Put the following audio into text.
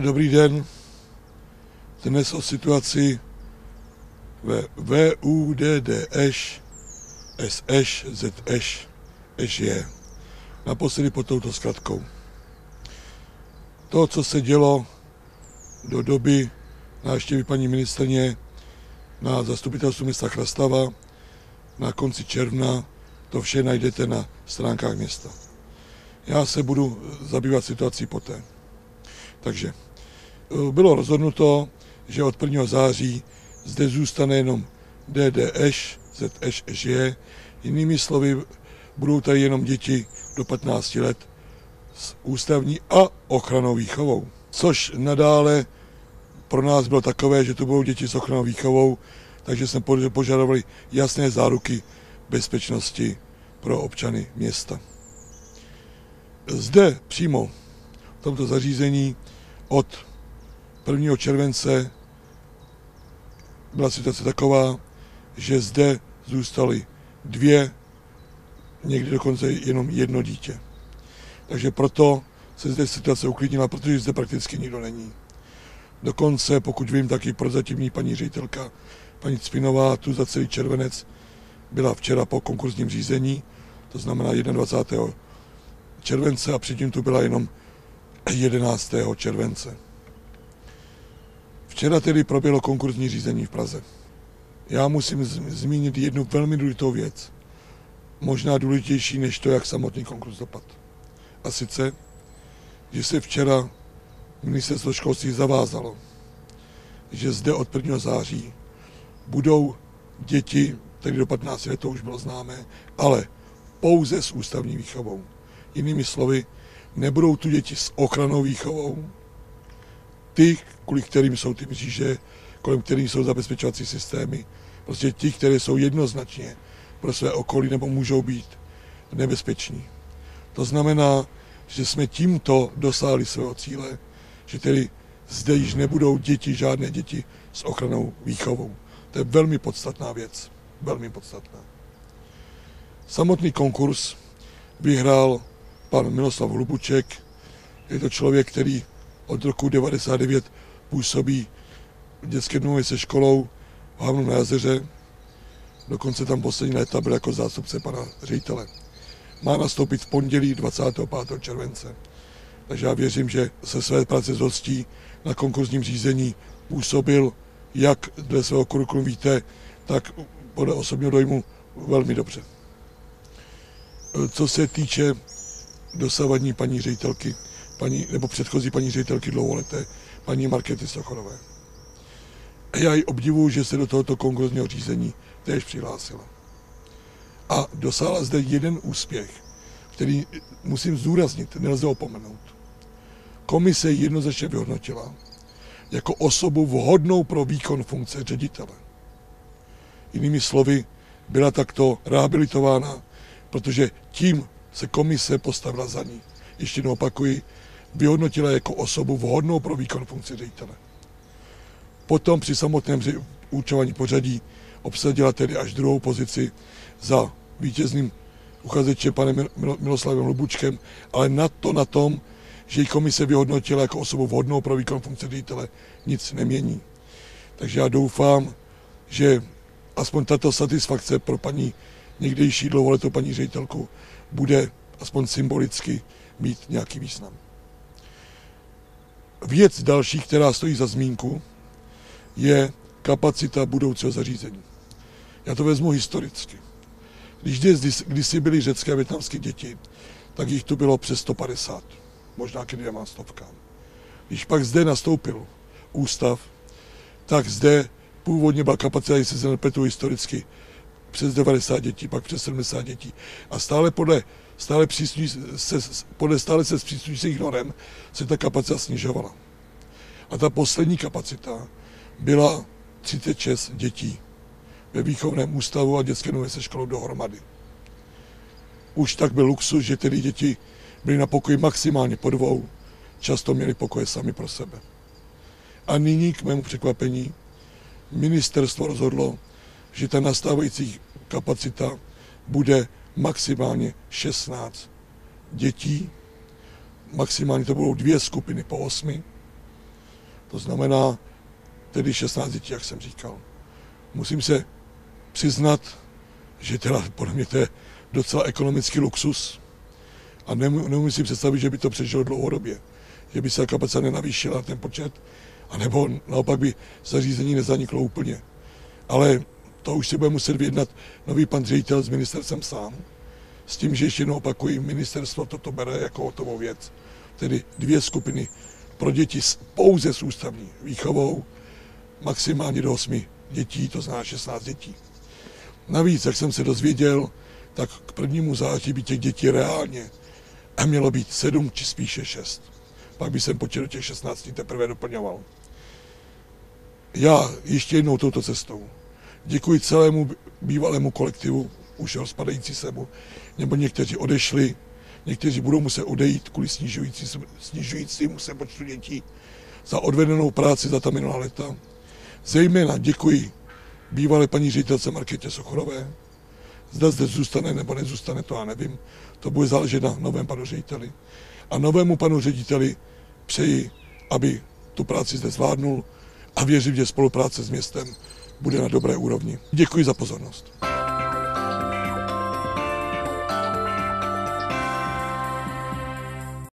Dobrý den. Dnes o situaci ve VUDDŠ SŠ ZŠ SJ. Naposledy pod touto zkratkou. To, co se dělo do doby návštěvy paní ministrně na zastupitelstvu města Chrastava na konci června, to vše najdete na stránkách města. Já se budu zabývat situací poté. Takže bylo rozhodnuto, že od 1. září zde zůstane jenom DDŠ, ZŠ, Ž. Jinými slovy, budou tady jenom děti do 15 let s ústavní a ochranou výchovou. Což nadále pro nás bylo takové, že to budou děti s ochranou výchovou, takže jsme požadovali jasné záruky bezpečnosti pro občany města. Zde přímo v tomto zařízení od 1. července byla situace taková, že zde zůstaly dvě, někdy dokonce jenom jedno dítě. Takže proto se zde situace uklidnila, protože zde prakticky nikdo není. Dokonce, pokud vím, taky prozatímní paní ředitelka, paní Cpinová, tu za celý červenec byla včera po konkurzním řízení, to znamená 21. července a předtím tu byla jenom 11. července. Včera tedy proběhlo konkurzní řízení v Praze. Já musím zmínit jednu velmi důležitou věc. Možná důležitější než to, jak samotný konkurs dopad. A sice, že se včera ministerstvo školství zavázalo, že zde od 1. září budou děti, tedy do 15 let, to už bylo známé, ale pouze s ústavní výchovou. Jinými slovy, nebudou tu děti s ochranou výchovou, ty, kvůli kterým jsou ty mříže, kolem kterých jsou zabezpečovací systémy, prostě ti, které jsou jednoznačně pro své okolí nebo můžou být nebezpeční. To znamená, že jsme tímto dosáhli svého cíle, že tedy zde již nebudou děti, žádné děti s ochranou výchovou. To je velmi podstatná věc. Velmi podstatná. Samotný konkurs vyhrál pan Miloslav Hlubuček. Je to člověk, který od roku 99 působí v dětské domově se školou v Havnu na jazeře. Dokonce tam poslední léta byl jako zástupce pana ředitele. Má nastoupit v pondělí 25. července. Takže já věřím, že se své práce zhostí na konkurzním řízení působil, jak dle svého kurikulum víte, tak podle osobního dojmu velmi dobře. Co se týče dosavadní paní ředitelky, paní, nebo předchozí paní ředitelky dlouholeté, paní Markety Sochorové. Já ji obdivuju, že se do tohoto konkurzního řízení též přihlásila. A dosáhla zde jeden úspěch, který musím zdůraznit, nelze opomenout. Komise jednoznačně vyhodnotila jako osobu vhodnou pro výkon funkce ředitele. Jinými slovy, byla takto rehabilitována, protože tím se komise postavila za ní. Ještě jednou opakuji, vyhodnotila jako osobu vhodnou pro výkon funkce ředitele. Potom při samotném určování pořadí obsadila tedy až druhou pozici za vítězným uchazečem panem Miloslavem Lubučkem, ale na to na tom, že ji komise vyhodnotila jako osobu vhodnou pro výkon funkce ředitele, nic nemění. Takže já doufám, že aspoň tato satisfakce pro paní někdejší dlouholetou paní ředitelku bude aspoň symbolicky mít nějaký význam. Věc další, která stojí za zmínku, je kapacita budoucího zařízení. Já to vezmu historicky. Když kdysi byly řecké a větnamské děti, tak jich tu bylo přes 150, možná k dvěma stovkám. Když pak zde nastoupil ústav, tak zde původně byla kapacita, jestli se nepletu historicky, přes 90 dětí, pak přes 70 dětí. A stále podle stále, se, podle stále se zpřísňujících norem se ta kapacita snižovala. A ta poslední kapacita byla 36 dětí ve výchovném ústavu a dětské nové se školou dohromady. Už tak byl luxus, že tedy děti byly na pokoji maximálně po dvou, často měli pokoje sami pro sebe. A nyní, k mému překvapení, ministerstvo rozhodlo, že ta nastávající kapacita bude maximálně 16 dětí. Maximálně to budou dvě skupiny po osmi. To znamená tedy 16 dětí, jak jsem říkal. Musím se přiznat, že teda podle mě to je docela ekonomický luxus a nemůžu si představit, že by to přežilo dlouhodobě, že by se kapacita nenavýšila ten počet, anebo naopak by zařízení nezaniklo úplně. Ale to už si bude muset vyjednat nový pan ředitel s ministerstvem sám. S tím, že ještě jednou opakují, ministerstvo toto bere jako hotovou věc. Tedy dvě skupiny pro děti pouze s ústavní výchovou, maximálně do 8 dětí, to znamená 16 dětí. Navíc, jak jsem se dozvěděl, tak k prvnímu září by těch dětí reálně a mělo být 7 či spíše 6. Pak by jsem počet do těch 16 teprve doplňoval. Já ještě jednou touto cestou děkuji celému bývalému kolektivu, už rozpadající semu, nebo někteří odešli, někteří budou muset odejít kvůli snižující, snižujícímu se počtu dětí za odvedenou práci za ta minulá léta. Zejména děkuji bývalé paní ředitelce Marketě Sochorové. Zda zde zůstane nebo nezůstane, to já nevím. To bude záležet na novém panu řediteli. A novému panu řediteli přeji, aby tu práci zde zvládnul a věřím, že spolupráce s městem bude na dobré úrovni. Děkuji za pozornost.